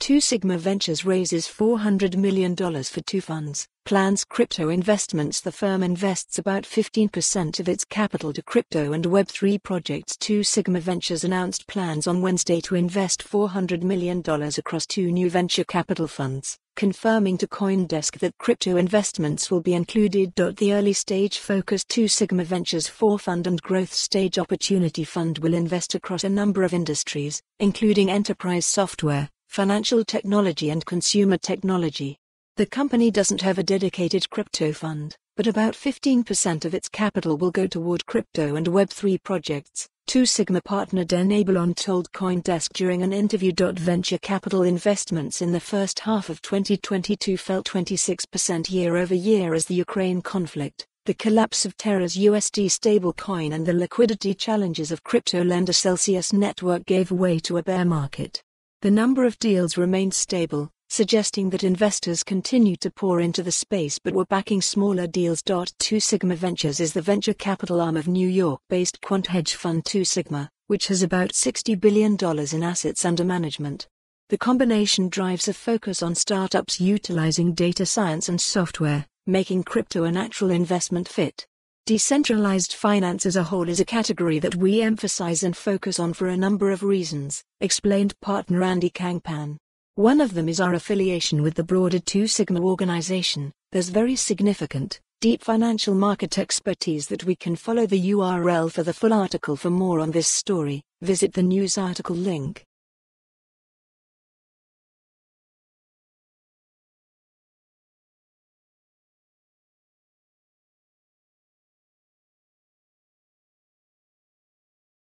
Two Sigma Ventures raises $400 million for two funds, plans crypto investments. The firm invests about 15% of its capital to crypto and Web3 projects. Two Sigma Ventures announced plans on Wednesday to invest $400 million across two new venture capital funds, confirming to Coindesk that crypto investments will be included. The early stage focus Two Sigma Ventures 4 Fund and Growth Stage Opportunity Fund will invest across a number of industries, including enterprise software financial technology and consumer technology. The company doesn't have a dedicated crypto fund, but about 15% of its capital will go toward crypto and Web3 projects, Two Sigma partner Dan Abelon told Coindesk during an interview. Venture capital investments in the first half of 2022 fell 26% year over year as the Ukraine conflict, the collapse of Terra's USD stablecoin, and the liquidity challenges of crypto lender Celsius Network gave way to a bear market. The number of deals remained stable, suggesting that investors continued to pour into the space but were backing smaller deals. Two Sigma Ventures is the venture capital arm of New York based quant hedge fund Two Sigma, which has about $60 billion in assets under management. The combination drives a focus on startups utilizing data science and software, making crypto a natural investment fit. Decentralized finance as a whole is a category that we emphasize and focus on for a number of reasons, explained partner Andy Kangpan. One of them is our affiliation with the broader Two Sigma organization. There's very significant, deep financial market expertise that we can follow the URL for the full article for more on this story. Visit the news article link.